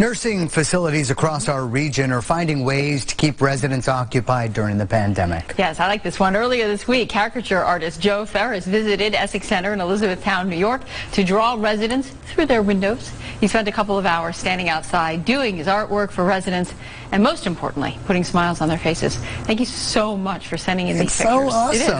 Nursing facilities across our region are finding ways to keep residents occupied during the pandemic. Yes, I like this one. Earlier this week, caricature artist Joe Ferris visited Essex Center in Elizabethtown, New York to draw residents through their windows. He spent a couple of hours standing outside doing his artwork for residents and most importantly, putting smiles on their faces. Thank you so much for sending in it's these pictures. so awesome.